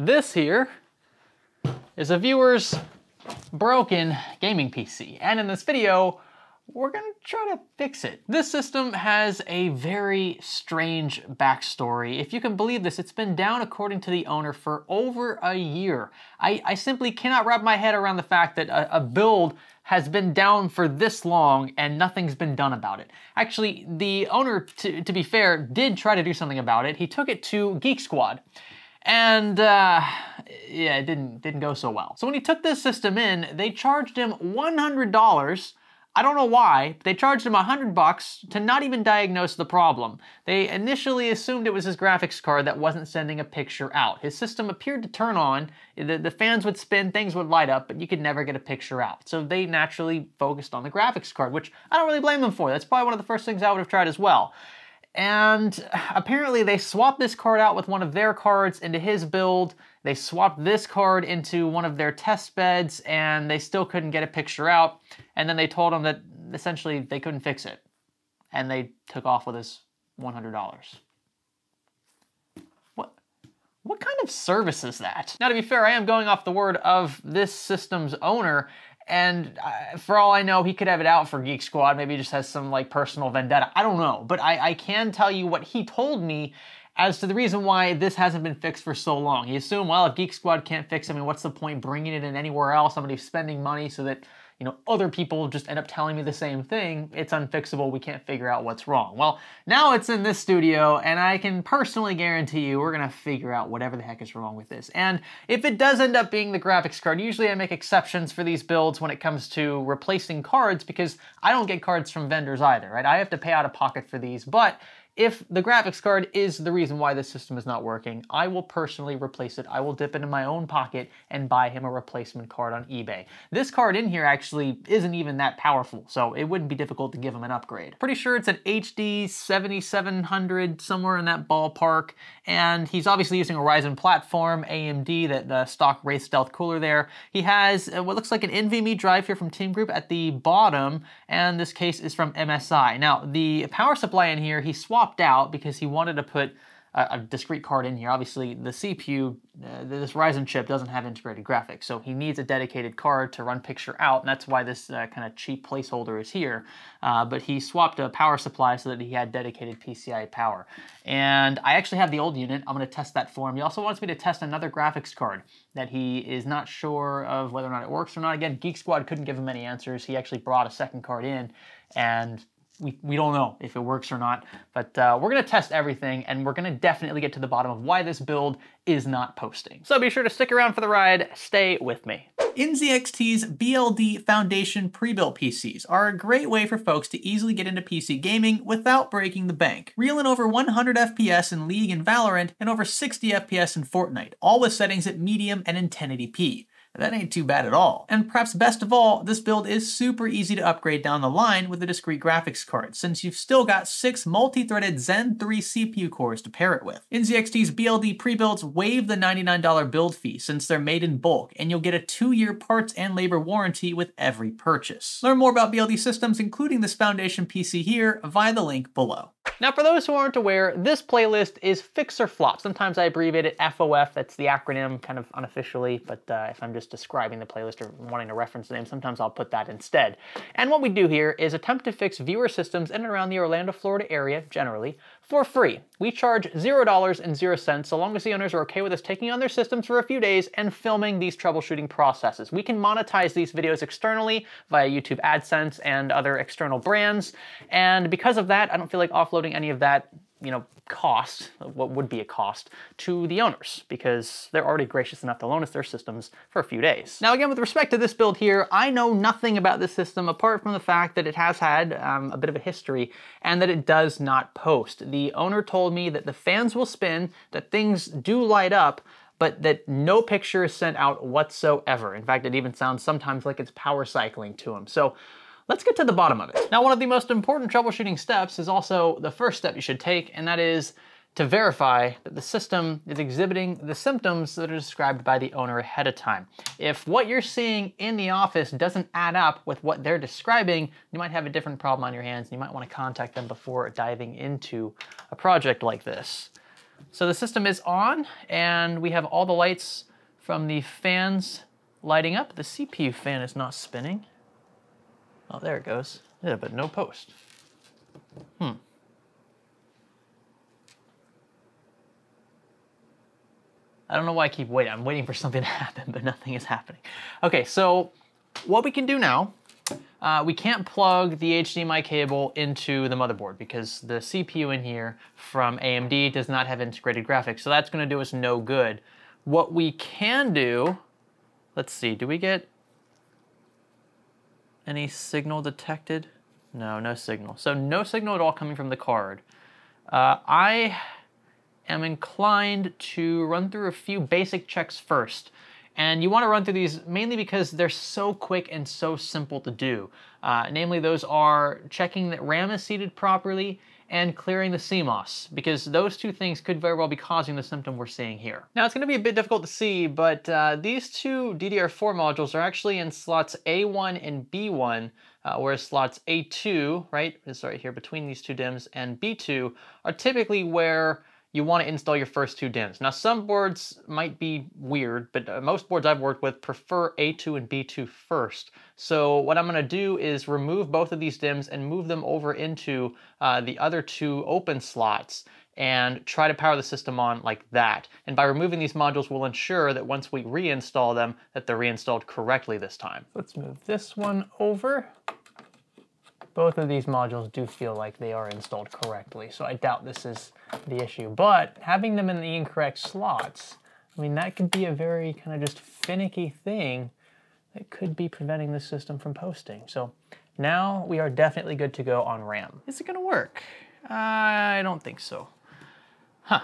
This here is a viewer's broken gaming PC. And in this video, we're gonna try to fix it. This system has a very strange backstory. If you can believe this, it's been down according to the owner for over a year. I, I simply cannot wrap my head around the fact that a, a build has been down for this long and nothing's been done about it. Actually, the owner, to, to be fair, did try to do something about it. He took it to Geek Squad. And uh, yeah, it didn't didn't go so well. So when he took this system in, they charged him $100 I don't know why, they charged him 100 bucks to not even diagnose the problem. They initially assumed it was his graphics card that wasn't sending a picture out. His system appeared to turn on, the, the fans would spin, things would light up, but you could never get a picture out. So they naturally focused on the graphics card, which I don't really blame them for. That's probably one of the first things I would have tried as well. And apparently they swapped this card out with one of their cards into his build. They swapped this card into one of their test beds and they still couldn't get a picture out. And then they told him that essentially they couldn't fix it. And they took off with his $100. What, what kind of service is that? Now, to be fair, I am going off the word of this system's owner, and uh, for all I know, he could have it out for Geek Squad. Maybe he just has some like personal vendetta. I don't know. But I, I can tell you what he told me as to the reason why this hasn't been fixed for so long. He assumed, well, if Geek Squad can't fix it, I mean, what's the point bringing it in anywhere else? Somebody's spending money so that you know, other people just end up telling me the same thing. It's unfixable. We can't figure out what's wrong. Well, now it's in this studio, and I can personally guarantee you we're gonna figure out whatever the heck is wrong with this. And if it does end up being the graphics card, usually I make exceptions for these builds when it comes to replacing cards because I don't get cards from vendors either, right? I have to pay out of pocket for these, but if the graphics card is the reason why this system is not working, I will personally replace it. I will dip into my own pocket and buy him a replacement card on eBay. This card in here actually isn't even that powerful, so it wouldn't be difficult to give him an upgrade. Pretty sure it's an HD 7700, somewhere in that ballpark, and he's obviously using a Ryzen platform, AMD, that the stock Wraith Stealth cooler there. He has uh, what looks like an NVMe drive here from Team Group at the bottom, and this case is from MSI. Now, the power supply in here, he swapped out because he wanted to put a, a discrete card in here. Obviously, the CPU, uh, this Ryzen chip doesn't have integrated graphics, so he needs a dedicated card to run picture out, and that's why this uh, kind of cheap placeholder is here. Uh, but he swapped a power supply so that he had dedicated PCI power. And I actually have the old unit. I'm going to test that for him. He also wants me to test another graphics card that he is not sure of whether or not it works or not. Again, Geek Squad couldn't give him any answers. He actually brought a second card in, and we, we don't know if it works or not, but uh, we're gonna test everything and we're gonna definitely get to the bottom of why this build is not posting. So be sure to stick around for the ride, stay with me. NZXT's BLD Foundation pre-built PCs are a great way for folks to easily get into PC gaming without breaking the bank. Reeling over 100 FPS in League and Valorant and over 60 FPS in Fortnite, all with settings at medium and in 1080p. That ain't too bad at all. And perhaps best of all, this build is super easy to upgrade down the line with a discrete graphics card, since you've still got six multi-threaded Zen 3 CPU cores to pair it with. NZXT's BLD pre-builds waive the $99 build fee since they're made in bulk, and you'll get a two-year parts and labor warranty with every purchase. Learn more about BLD systems, including this Foundation PC here, via the link below. Now, for those who aren't aware, this playlist is Fix or Flop. Sometimes I abbreviate it FOF, that's the acronym kind of unofficially, but uh, if I'm just describing the playlist or wanting to reference the name, sometimes I'll put that instead. And what we do here is attempt to fix viewer systems in and around the Orlando, Florida area, generally, for free. We charge $0 and 0 cents so long as the owners are okay with us taking on their systems for a few days and filming these troubleshooting processes. We can monetize these videos externally via YouTube AdSense and other external brands, and because of that, I don't feel like offloading any of that you know, cost, what would be a cost, to the owners because they're already gracious enough to loan us their systems for a few days. Now again, with respect to this build here, I know nothing about this system apart from the fact that it has had um, a bit of a history and that it does not post. The owner told me that the fans will spin, that things do light up, but that no picture is sent out whatsoever. In fact, it even sounds sometimes like it's power cycling to him. So Let's get to the bottom of it. Now, one of the most important troubleshooting steps is also the first step you should take, and that is to verify that the system is exhibiting the symptoms that are described by the owner ahead of time. If what you're seeing in the office doesn't add up with what they're describing, you might have a different problem on your hands and you might want to contact them before diving into a project like this. So the system is on and we have all the lights from the fans lighting up. The CPU fan is not spinning. Oh, there it goes. Yeah, but no post. Hmm. I don't know why I keep waiting. I'm waiting for something to happen, but nothing is happening. Okay, so what we can do now, uh, we can't plug the HDMI cable into the motherboard because the CPU in here from AMD does not have integrated graphics, so that's gonna do us no good. What we can do, let's see, do we get any signal detected? No, no signal. So no signal at all coming from the card. Uh, I am inclined to run through a few basic checks first. And you want to run through these mainly because they're so quick and so simple to do. Uh, namely, those are checking that RAM is seated properly and clearing the CMOS, because those two things could very well be causing the symptom we're seeing here. Now, it's going to be a bit difficult to see, but uh, these two DDR4 modules are actually in slots A1 and B1, uh, whereas slots A2, right, is right here between these two DIMMs, and B2 are typically where you want to install your first two DIMMs. Now some boards might be weird, but uh, most boards I've worked with prefer A2 and B2 first. So what I'm going to do is remove both of these DIMMs and move them over into uh, the other two open slots and try to power the system on like that. And by removing these modules, we'll ensure that once we reinstall them, that they're reinstalled correctly this time. Let's move this one over both of these modules do feel like they are installed correctly, so I doubt this is the issue. But having them in the incorrect slots, I mean, that could be a very kind of just finicky thing that could be preventing the system from posting. So now we are definitely good to go on RAM. Is it gonna work? I don't think so. Huh.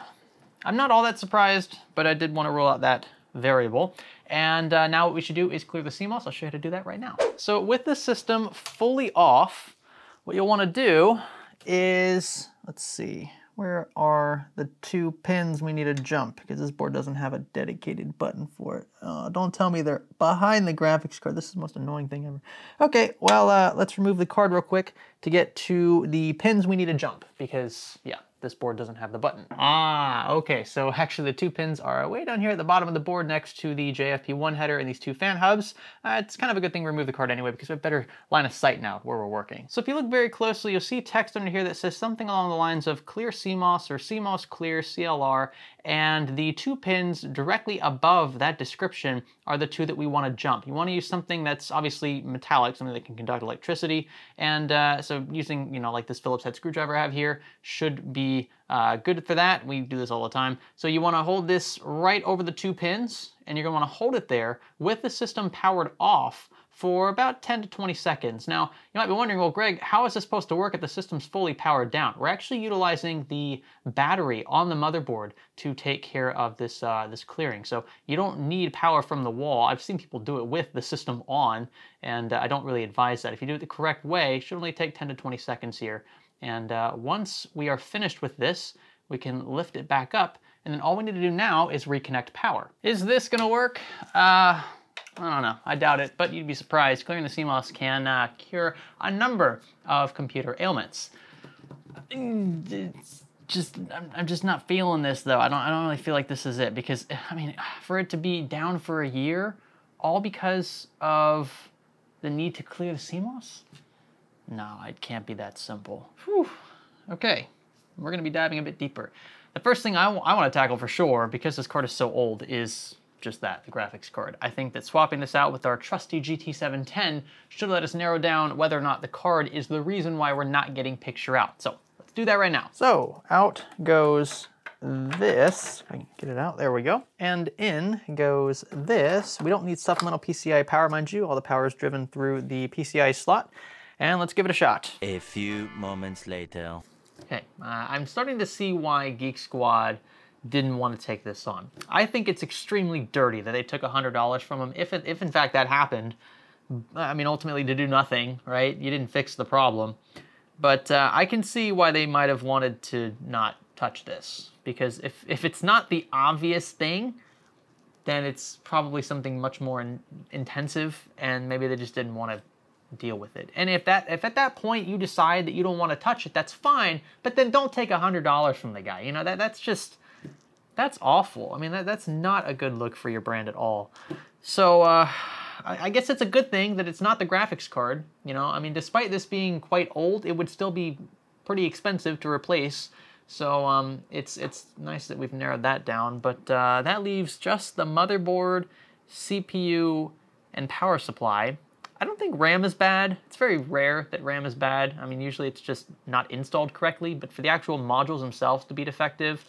I'm not all that surprised, but I did want to rule out that variable. And uh, now what we should do is clear the CMOS. I'll show you how to do that right now. So with the system fully off, what you'll want to do is, let's see, where are the two pins we need to jump? Because this board doesn't have a dedicated button for it. Uh, don't tell me they're behind the graphics card. This is the most annoying thing ever. Okay, well, uh, let's remove the card real quick to get to the pins we need to jump. Because, yeah, this board doesn't have the button. Ah, okay, so actually the two pins are way down here at the bottom of the board next to the JFP1 header and these two fan hubs. Uh, it's kind of a good thing to remove the card anyway because we have better line of sight now where we're working. So if you look very closely, you'll see text under here that says something along the lines of clear CMOS or CMOS clear CLR, and the two pins directly above that description are the two that we want to jump. You want to use something that's obviously metallic, something that can conduct electricity, and uh, so using, you know, like this Phillips head screwdriver I have here should be uh, good for that. We do this all the time. So you want to hold this right over the two pins, and you're going to want to hold it there with the system powered off for about 10 to 20 seconds. Now, you might be wondering, well, Greg, how is this supposed to work if the system's fully powered down? We're actually utilizing the battery on the motherboard to take care of this, uh, this clearing. So you don't need power from the wall. I've seen people do it with the system on, and uh, I don't really advise that. If you do it the correct way, it should only take 10 to 20 seconds here. And uh, once we are finished with this, we can lift it back up, and then all we need to do now is reconnect power. Is this gonna work? I don't know, I doubt it, but you'd be surprised. Clearing the CMOS can uh, cure a number of computer ailments. It's just, I'm, I'm, just not feeling this though. I don't, I don't really feel like this is it because, I mean, for it to be down for a year, all because of the need to clear the CMOS? No, it can't be that simple. Whew. Okay, we're gonna be diving a bit deeper. The first thing I, I wanna tackle for sure, because this card is so old, is just that, the graphics card. I think that swapping this out with our trusty GT710 should let us narrow down whether or not the card is the reason why we're not getting picture out. So let's do that right now. So out goes this, I can get it out, there we go. And in goes this. We don't need supplemental PCI power, mind you. All the power is driven through the PCI slot. And let's give it a shot. A few moments later. Okay, uh, I'm starting to see why Geek Squad didn't want to take this on. I think it's extremely dirty that they took $100 from him. If, it, if in fact that happened, I mean, ultimately to do nothing, right? You didn't fix the problem. But uh, I can see why they might have wanted to not touch this. Because if, if it's not the obvious thing, then it's probably something much more in, intensive, and maybe they just didn't want to deal with it. And if that if at that point you decide that you don't want to touch it, that's fine. But then don't take a hundred dollars from the guy. You know that that's just That's awful. I mean, that, that's not a good look for your brand at all. So, uh, I, I guess it's a good thing that it's not the graphics card. You know, I mean, despite this being quite old, it would still be pretty expensive to replace. So um, it's it's nice that we've narrowed that down. But uh, that leaves just the motherboard, CPU, and power supply. I don't think RAM is bad. It's very rare that RAM is bad. I mean, usually it's just not installed correctly, but for the actual modules themselves to be defective,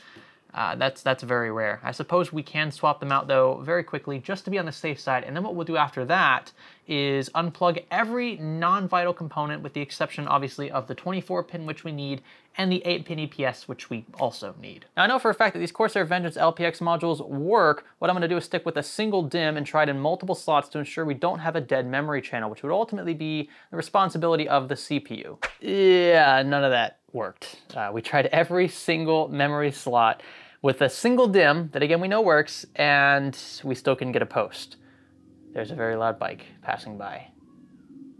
uh, that's that's very rare. I suppose we can swap them out though very quickly just to be on the safe side. And then what we'll do after that is unplug every non-vital component with the exception obviously of the 24 pin which we need and the 8 pin EPS which we also need. Now I know for a fact that these Corsair Vengeance LPX modules work. What I'm going to do is stick with a single DIMM and try it in multiple slots to ensure we don't have a dead memory channel which would ultimately be the responsibility of the CPU. Yeah, none of that worked. Uh, we tried every single memory slot with a single DIMM that again we know works and we still can get a post. There's a very loud bike passing by.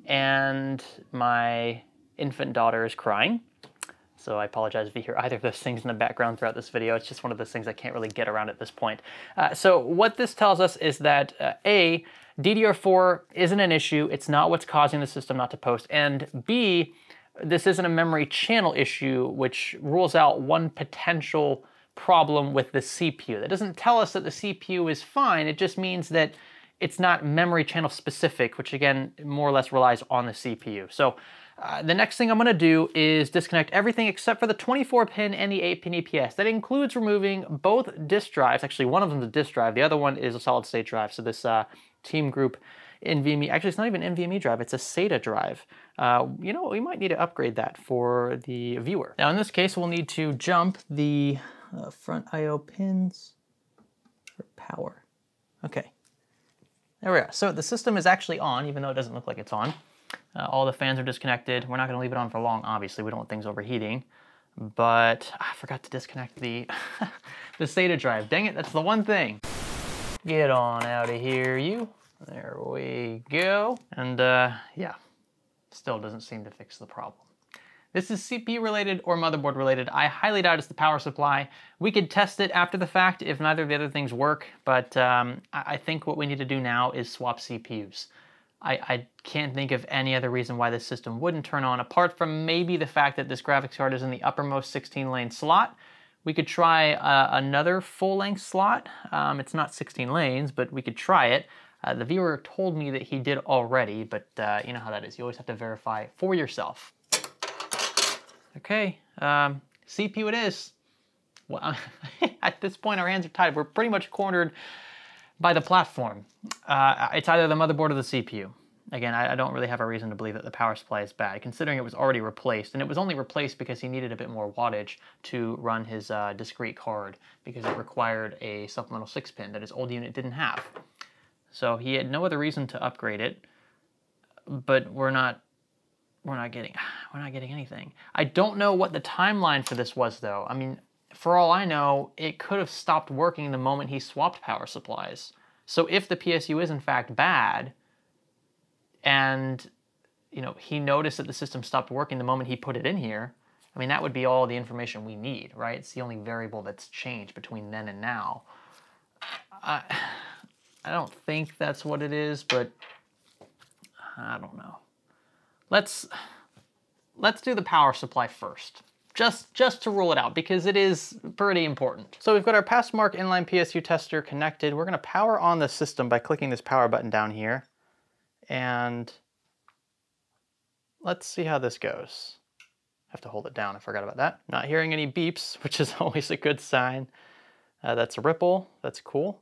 And my infant daughter is crying. So I apologize if you hear either of those things in the background throughout this video. It's just one of those things I can't really get around at this point. Uh, so what this tells us is that uh, A, DDR4 isn't an issue. It's not what's causing the system not to post. And B, this isn't a memory channel issue, which rules out one potential problem with the CPU. That doesn't tell us that the CPU is fine, it just means that it's not memory channel specific, which again, more or less relies on the CPU. So uh, the next thing I'm gonna do is disconnect everything except for the 24 pin and the 8 pin EPS. That includes removing both disk drives. Actually, one of them is a disk drive. The other one is a solid state drive. So this uh, Team Group NVMe, actually it's not even NVMe drive, it's a SATA drive. Uh, you know, we might need to upgrade that for the viewer. Now in this case, we'll need to jump the uh, front I.O. pins for power. Okay, there we are. So the system is actually on, even though it doesn't look like it's on. Uh, all the fans are disconnected. We're not going to leave it on for long, obviously. We don't want things overheating. But I forgot to disconnect the, the SATA drive. Dang it, that's the one thing. Get on out of here, you. There we go. And uh, yeah, still doesn't seem to fix the problem. This is CPU related or motherboard related. I highly doubt it's the power supply. We could test it after the fact if neither of the other things work, but um, I think what we need to do now is swap CPUs. I, I, can't think of any other reason why this system wouldn't turn on, apart from maybe the fact that this graphics card is in the uppermost 16 lane slot. We could try uh, another full length slot. Um, it's not 16 lanes, but we could try it. Uh, the viewer told me that he did already, but uh, you know how that is. You always have to verify for yourself. Okay, um, CPU it is. Well, at this point, our hands are tied. We're pretty much cornered by the platform. Uh, it's either the motherboard or the CPU. Again, I, I, don't really have a reason to believe that the power supply is bad, considering it was already replaced. And it was only replaced because he needed a bit more wattage to run his uh, discrete card, because it required a supplemental 6-pin that his old unit didn't have. So he had no other reason to upgrade it, but we're not we're not getting we're not getting anything. I don't know what the timeline for this was though. I mean, for all I know, it could have stopped working the moment he swapped power supplies. So if the PSU is in fact bad and you know, he noticed that the system stopped working the moment he put it in here, I mean, that would be all the information we need, right? It's the only variable that's changed between then and now. I, I don't think that's what it is, but I don't know. Let's let's do the power supply first. Just, just to rule it out because it is pretty important. So we've got our Passmark inline PSU tester connected. We're gonna power on the system by clicking this power button down here. And let's see how this goes. I have to hold it down, I forgot about that. Not hearing any beeps, which is always a good sign. Uh, that's a ripple, that's cool.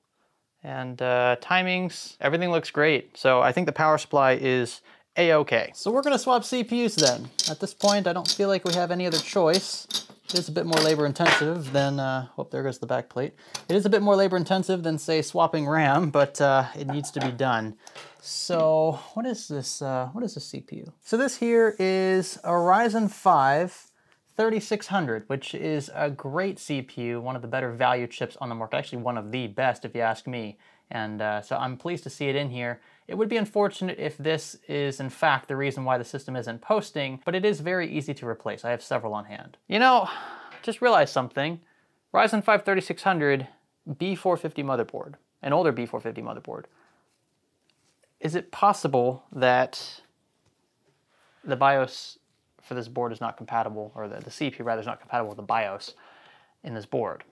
And uh, timings, everything looks great. So I think the power supply is a-okay. So we're gonna swap CPUs then. At this point, I don't feel like we have any other choice. It is a bit more labor intensive than, uh, oh, there goes the back plate. It is a bit more labor intensive than say swapping RAM, but uh, it needs to be done. So what is this, uh, what is this CPU? So this here is a Ryzen 5 3600, which is a great CPU, one of the better value chips on the market, actually one of the best if you ask me. And uh, so I'm pleased to see it in here. It would be unfortunate if this is in fact the reason why the system isn't posting, but it is very easy to replace. I have several on hand. You know, just realized something. Ryzen 5 3600 B450 motherboard, an older B450 motherboard. Is it possible that the BIOS for this board is not compatible, or the, the CPU rather is not compatible with the BIOS in this board?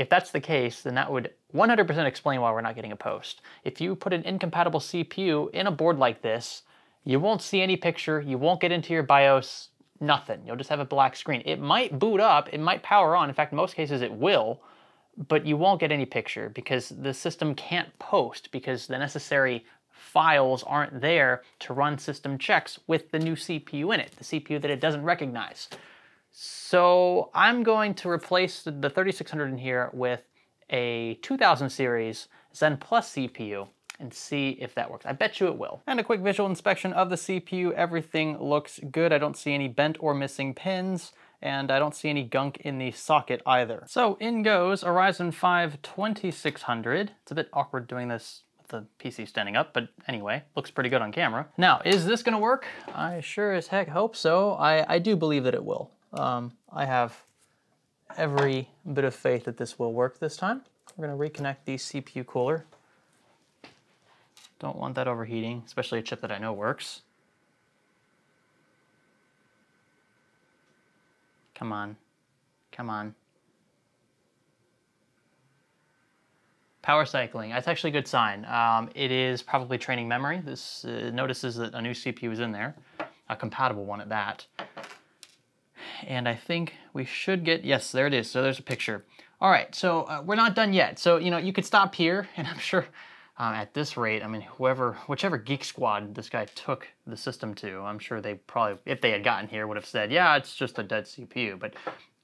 If that's the case, then that would 100% explain why we're not getting a post. If you put an incompatible CPU in a board like this, you won't see any picture, you won't get into your BIOS, nothing. You'll just have a black screen. It might boot up, it might power on. In fact, in most cases it will, but you won't get any picture because the system can't post because the necessary files aren't there to run system checks with the new CPU in it, the CPU that it doesn't recognize. So I'm going to replace the 3600 in here with a 2000 series Zen Plus CPU and see if that works. I bet you it will. And a quick visual inspection of the CPU. Everything looks good. I don't see any bent or missing pins and I don't see any gunk in the socket either. So in goes a Ryzen 5 2600. It's a bit awkward doing this with the PC standing up, but anyway, looks pretty good on camera. Now, is this gonna work? I sure as heck hope so. I, I do believe that it will. Um, I have every bit of faith that this will work this time. We're gonna reconnect the CPU cooler. Don't want that overheating, especially a chip that I know works. Come on. Come on. Power cycling, that's actually a good sign. Um, it is probably training memory. This uh, notices that a new CPU is in there, a compatible one at that. And I think we should get, yes, there it is. So there's a picture. All right, so uh, we're not done yet. So, you know, you could stop here, and I'm sure um, at this rate, I mean, whoever, whichever Geek Squad this guy took the system to, I'm sure they probably, if they had gotten here, would have said, yeah, it's just a dead CPU. But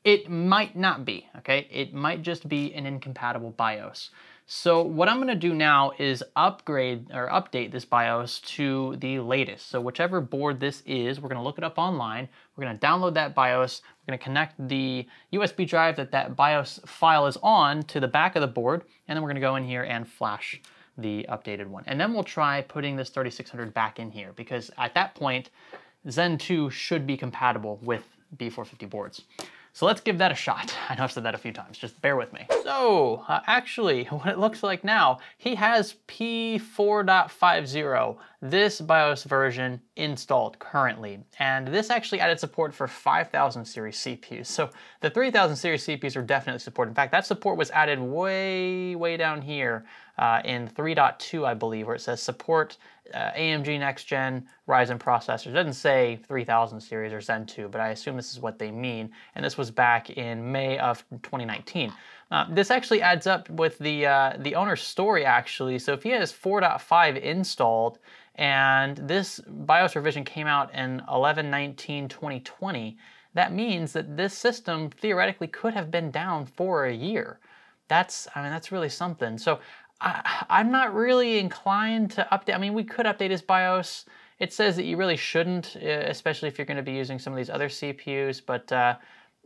it might not be, okay? It might just be an incompatible BIOS. So what I'm gonna do now is upgrade or update this BIOS to the latest. So whichever board this is, we're gonna look it up online. We're gonna download that BIOS. We're gonna connect the USB drive that that BIOS file is on to the back of the board. And then we're gonna go in here and flash the updated one. And then we'll try putting this 3600 back in here because at that point, Zen 2 should be compatible with B450 boards. So let's give that a shot. I know I've said that a few times, just bear with me. So uh, actually, what it looks like now, he has P4.50, this BIOS version installed currently. And this actually added support for 5000 series CPUs. So the 3000 series CPUs are definitely supported. In fact, that support was added way, way down here uh, in 3.2, I believe, where it says support uh, AMD Next Gen Ryzen processors. It doesn't say 3000 series or Zen 2, but I assume this is what they mean. And this was back in May of 2019. Uh, this actually adds up with the uh, the owner's story actually. So if he has 4.5 installed and this BIOS revision came out in 11-19-2020, that means that this system theoretically could have been down for a year. That's I mean that's really something. So I, am not really inclined to update. I mean, we could update his BIOS. It says that you really shouldn't, especially if you're going to be using some of these other CPUs, but uh,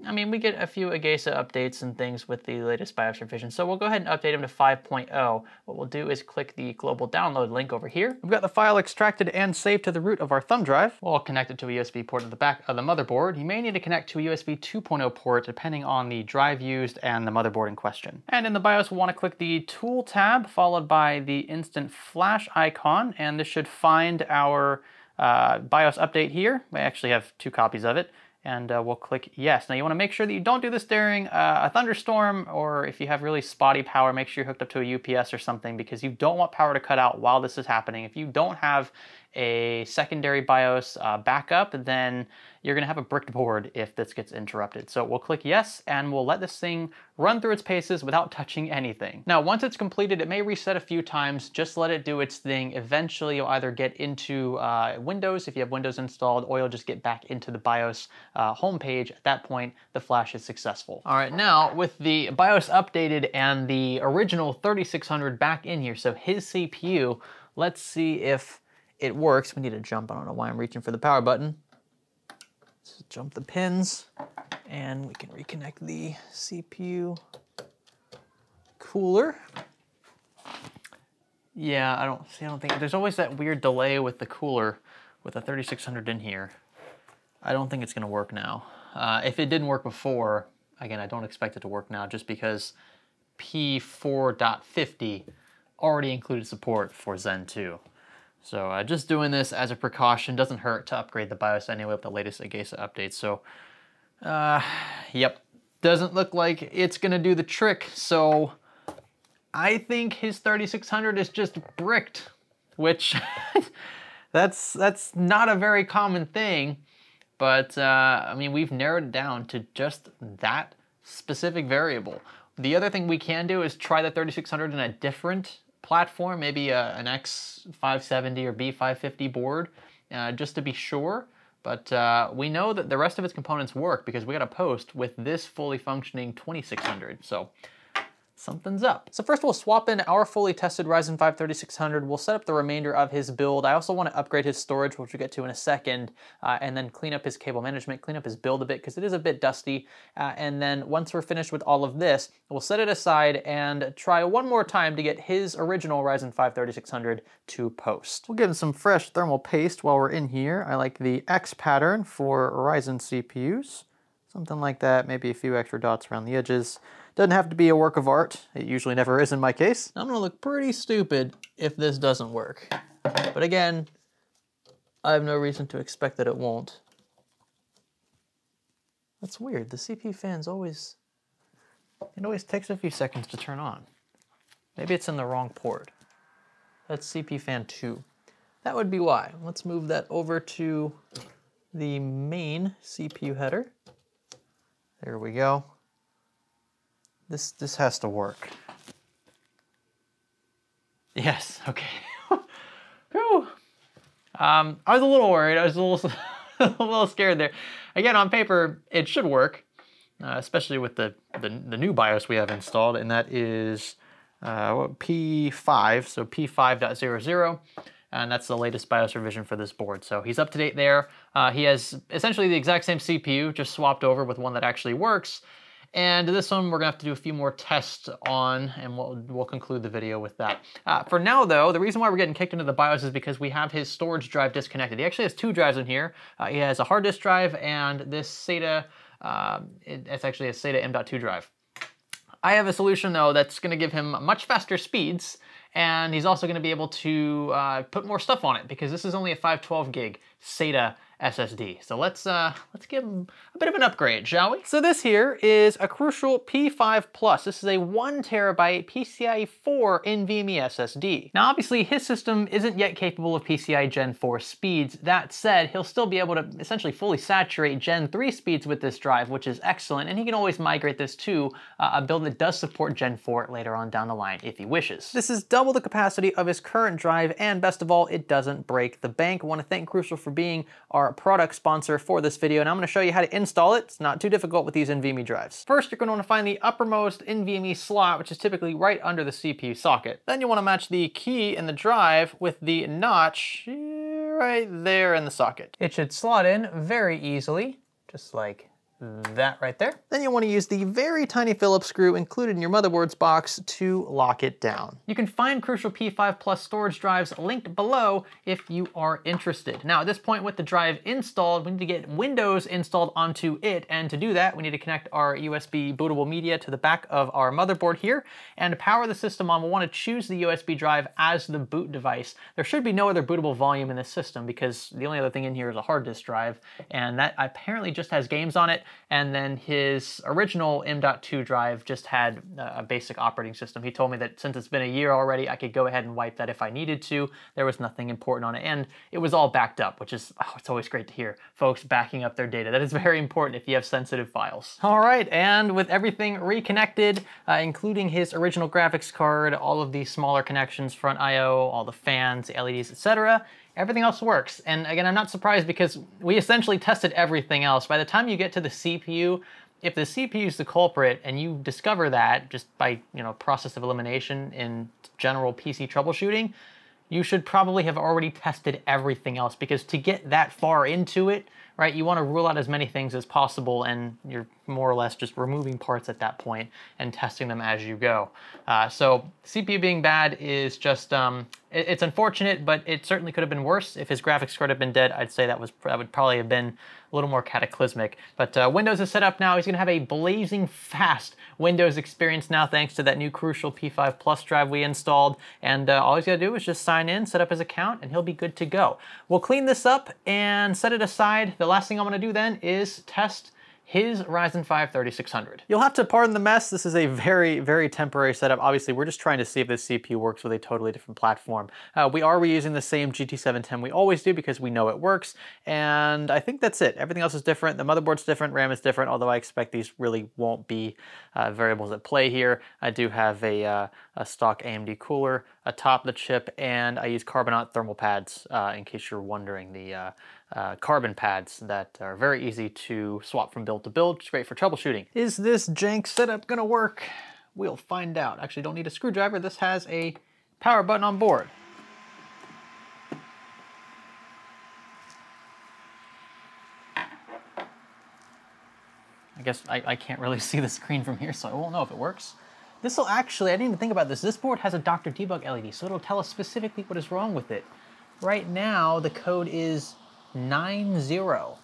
I mean, we get a few AGESA updates and things with the latest BIOS revision, so we'll go ahead and update them to 5.0. What we'll do is click the global download link over here. We've got the file extracted and saved to the root of our thumb drive. We'll connect it to a USB port at the back of the motherboard. You may need to connect to a USB 2.0 port depending on the drive used and the motherboard in question. And in the BIOS, we'll want to click the Tool tab followed by the Instant Flash icon, and this should find our uh, BIOS update here. We actually have two copies of it and uh, we'll click yes. Now you want to make sure that you don't do this during uh, a thunderstorm or if you have really spotty power, make sure you're hooked up to a UPS or something because you don't want power to cut out while this is happening. If you don't have a secondary BIOS uh, backup, then you're gonna have a bricked board if this gets interrupted. So we'll click yes, and we'll let this thing run through its paces without touching anything. Now, once it's completed, it may reset a few times, just let it do its thing. Eventually, you'll either get into uh, Windows, if you have Windows installed, or you'll just get back into the BIOS uh, homepage. At that point, the flash is successful. All right, now with the BIOS updated and the original 3600 back in here, so his CPU, let's see if it works. We need to jump. I don't know why I'm reaching for the power button. Let's jump the pins and we can reconnect the CPU cooler. Yeah, I don't see, I don't think, there's always that weird delay with the cooler with a 3600 in here. I don't think it's gonna work now. Uh, if it didn't work before, again, I don't expect it to work now just because P4.50 already included support for Zen 2. So uh, just doing this as a precaution doesn't hurt to upgrade the BIOS anyway with the latest AGESA updates. So, uh, yep, doesn't look like it's gonna do the trick. So I think his 3600 is just bricked, which that's that's not a very common thing. But uh, I mean, we've narrowed it down to just that specific variable. The other thing we can do is try the 3600 in a different platform, maybe a, an X570 or B550 board, uh, just to be sure. But uh, we know that the rest of its components work because we got a post with this fully functioning 2600. So something's up. So first we'll swap in our fully tested Ryzen 5 3600. We'll set up the remainder of his build. I also want to upgrade his storage, which we'll get to in a second, uh, and then clean up his cable management, clean up his build a bit because it is a bit dusty. Uh, and then once we're finished with all of this, we'll set it aside and try one more time to get his original Ryzen 5 3600 to post. We'll give him some fresh thermal paste while we're in here. I like the X pattern for Ryzen CPUs. Something like that, maybe a few extra dots around the edges. Doesn't have to be a work of art. It usually never is in my case. I'm gonna look pretty stupid if this doesn't work. But again, I have no reason to expect that it won't. That's weird. The CPU fan's always, it always takes a few seconds to turn on. Maybe it's in the wrong port. That's CP fan 2. That would be why. Let's move that over to the main CPU header. There we go. This this has to work. Yes, okay. Whew. Um, I was a little worried. I was a little, a little scared there. Again, on paper, it should work, uh, especially with the, the, the new BIOS we have installed, and that is uh, P5, so P5.00 and that's the latest BIOS revision for this board. So he's up to date there. Uh, he has essentially the exact same CPU, just swapped over with one that actually works. And this one we're gonna have to do a few more tests on and we'll, we'll conclude the video with that. Uh, for now though, the reason why we're getting kicked into the BIOS is because we have his storage drive disconnected. He actually has two drives in here. Uh, he has a hard disk drive and this SATA, uh, it, it's actually a SATA M.2 drive. I have a solution though that's gonna give him much faster speeds and he's also gonna be able to uh, put more stuff on it because this is only a 512 gig SATA SSD. So let's uh, let's give him bit of an upgrade, shall we? So this here is a Crucial P5 Plus. This is a one terabyte PCIe 4 NVMe SSD. Now obviously his system isn't yet capable of PCI Gen 4 speeds. That said, he'll still be able to essentially fully saturate Gen 3 speeds with this drive, which is excellent, and he can always migrate this to uh, a build that does support Gen 4 later on down the line if he wishes. This is double the capacity of his current drive, and best of all, it doesn't break the bank. I want to thank Crucial for being our product sponsor for this video, and I'm gonna show you how to install it. It's not too difficult with these NVMe drives. First, you're gonna wanna find the uppermost NVMe slot, which is typically right under the CPU socket. Then you wanna match the key in the drive with the notch right there in the socket. It should slot in very easily, just like that right there. Then you want to use the very tiny Phillips screw included in your motherboard's box to lock it down. You can find Crucial P5 Plus storage drives linked below if you are interested. Now at this point with the drive installed, we need to get Windows installed onto it, and to do that, we need to connect our USB bootable media to the back of our motherboard here, and to power the system on, we'll want to choose the USB drive as the boot device. There should be no other bootable volume in this system because the only other thing in here is a hard disk drive, and that apparently just has games on it, and then his original M.2 drive just had a basic operating system. He told me that since it's been a year already, I could go ahead and wipe that if I needed to. There was nothing important on it, and it was all backed up, which is, oh, it's always great to hear folks backing up their data. That is very important if you have sensitive files. All right, and with everything reconnected, uh, including his original graphics card, all of the smaller connections, front I.O., all the fans, LEDs, etc., everything else works. And again, I'm not surprised because we essentially tested everything else. By the time you get to the CPU, if the CPU is the culprit and you discover that just by, you know, process of elimination in general PC troubleshooting, you should probably have already tested everything else because to get that far into it, right, you want to rule out as many things as possible and you're more or less just removing parts at that point and testing them as you go. Uh, so CPU being bad is just, um, it, it's unfortunate, but it certainly could have been worse. If his graphics card had been dead, I'd say that was that would probably have been a little more cataclysmic. But uh, Windows is set up now. He's going to have a blazing fast Windows experience now thanks to that new Crucial P5 Plus drive we installed. And uh, all he's got to do is just sign in, set up his account, and he'll be good to go. We'll clean this up and set it aside. The last thing I'm going to do then is test his Ryzen 5 3600. You'll have to pardon the mess. This is a very, very temporary setup. Obviously, we're just trying to see if this CPU works with a totally different platform. Uh, we are reusing the same GT710 we always do because we know it works, and I think that's it. Everything else is different. The motherboard's different, RAM is different, although I expect these really won't be uh, variables at play here. I do have a, uh, a stock AMD cooler atop the chip, and I use Carbonaut thermal pads, uh, in case you're wondering. The uh, uh, carbon pads that are very easy to swap from build to build. It's great for troubleshooting. Is this jank setup gonna work? We'll find out. Actually, don't need a screwdriver. This has a power button on board. I guess I, I can't really see the screen from here, so I won't know if it works. This will actually, I didn't even think about this. This board has a Dr. Debug LED, so it'll tell us specifically what is wrong with it. Right now, the code is 9-0.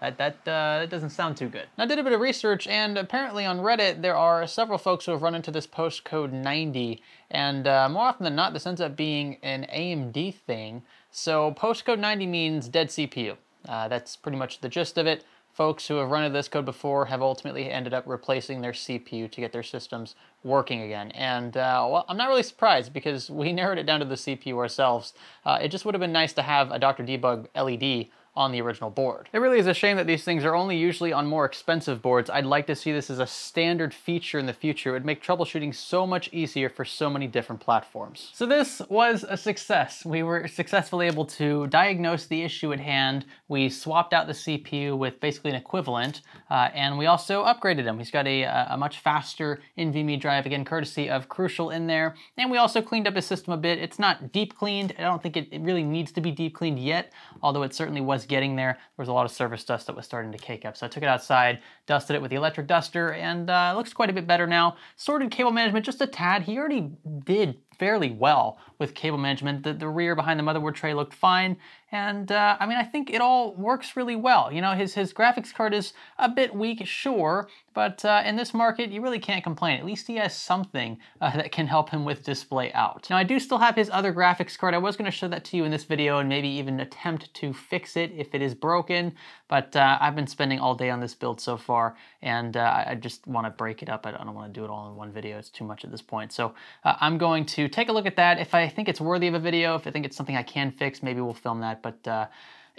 That, that, uh, that doesn't sound too good. I did a bit of research, and apparently on Reddit, there are several folks who have run into this postcode 90, and uh, more often than not, this ends up being an AMD thing. So postcode 90 means dead CPU. Uh, that's pretty much the gist of it folks who have run into this code before have ultimately ended up replacing their CPU to get their systems working again. And uh, well, I'm not really surprised because we narrowed it down to the CPU ourselves. Uh, it just would have been nice to have a Dr. Debug LED on the original board. It really is a shame that these things are only usually on more expensive boards. I'd like to see this as a standard feature in the future. It would make troubleshooting so much easier for so many different platforms. So this was a success. We were successfully able to diagnose the issue at hand. We swapped out the CPU with basically an equivalent, uh, and we also upgraded him. He's got a, a much faster NVMe drive, again, courtesy of Crucial in there. And we also cleaned up his system a bit. It's not deep cleaned. I don't think it, it really needs to be deep cleaned yet, although it certainly was getting there. There was a lot of surface dust that was starting to cake up. So I took it outside, dusted it with the electric duster, and uh, it looks quite a bit better now. Sorted cable management just a tad. He already did fairly well with cable management. The, the rear behind the motherboard tray looked fine. And uh, I mean, I think it all works really well. You know, his, his graphics card is a bit weak, sure, but uh, in this market, you really can't complain. At least he has something uh, that can help him with display out. Now, I do still have his other graphics card. I was gonna show that to you in this video and maybe even attempt to fix it if it is broken, but uh, I've been spending all day on this build so far, and uh, I just wanna break it up. I don't wanna do it all in one video. It's too much at this point. So uh, I'm going to take a look at that. If I think it's worthy of a video, if I think it's something I can fix, maybe we'll film that. But uh,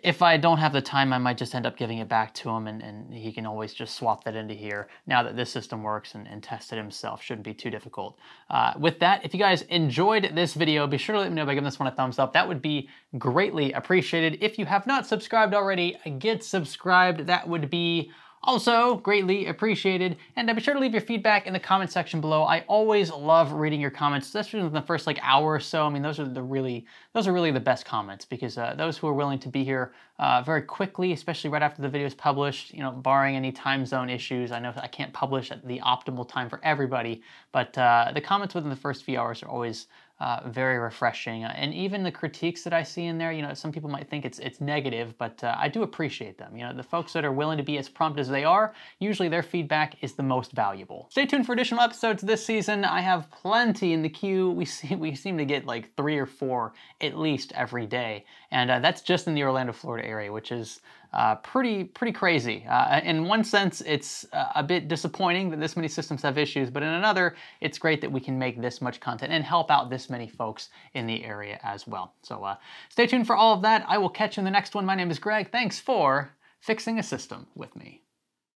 if I don't have the time, I might just end up giving it back to him and, and he can always just swap that into here now that this system works and, and test it himself. Shouldn't be too difficult. Uh, with that, if you guys enjoyed this video, be sure to let me know by giving this one a thumbs up. That would be greatly appreciated. If you have not subscribed already, get subscribed. That would be also, greatly appreciated. And uh, be sure to leave your feedback in the comment section below. I always love reading your comments, especially in the first like hour or so. I mean, those are the really, those are really the best comments because uh, those who are willing to be here uh, very quickly, especially right after the video is published, you know, barring any time zone issues. I know I can't publish at the optimal time for everybody, but uh, the comments within the first few hours are always uh, very refreshing. Uh, and even the critiques that I see in there, you know, some people might think it's it's negative, but uh, I do appreciate them. You know, the folks that are willing to be as prompt as they are, usually their feedback is the most valuable. Stay tuned for additional episodes this season. I have plenty in the queue. We see we seem to get like three or four at least every day, and uh, that's just in the Orlando, Florida area, which is uh, pretty pretty crazy. Uh, in one sense, it's uh, a bit disappointing that this many systems have issues, but in another, it's great that we can make this much content and help out this many folks in the area as well. So uh, stay tuned for all of that. I will catch you in the next one. My name is Greg. Thanks for fixing a system with me.